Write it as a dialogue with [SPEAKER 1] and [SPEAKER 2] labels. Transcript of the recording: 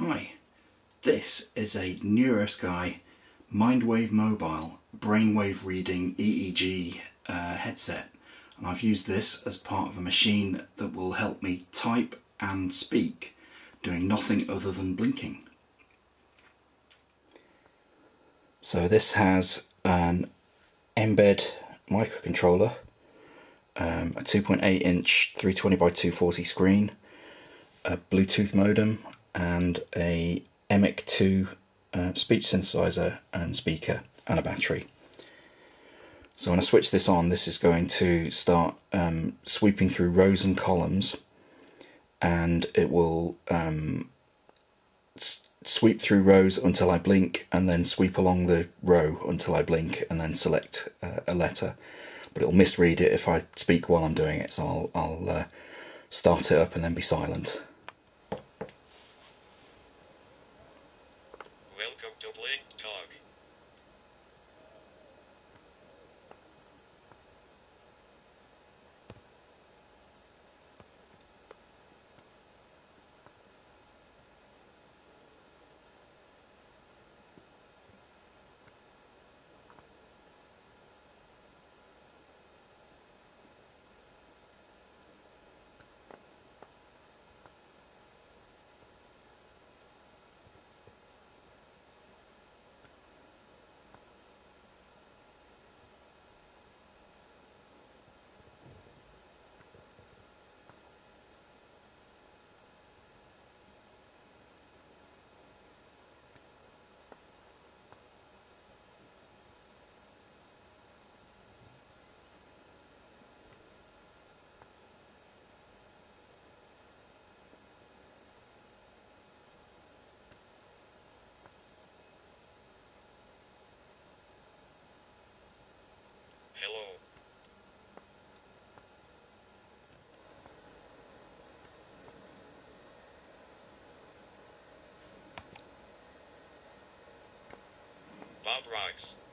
[SPEAKER 1] Hi, this is a NeuroSky Mindwave Mobile brainwave reading EEG uh, headset and I've used this as part of a machine that will help me type and speak doing nothing other than blinking. So this has an mbed microcontroller, um, a 2.8 inch 320 by 240 screen, a Bluetooth modem and a EMIC2 uh, speech synthesizer and speaker and a battery. So when I switch this on, this is going to start um, sweeping through rows and columns and it will um, sweep through rows until I blink and then sweep along the row until I blink and then select uh, a letter. But it'll misread it if I speak while I'm doing it, so I'll, I'll uh, start it up and then be silent.
[SPEAKER 2] Welcome to Blink Talk. Bob Rocks.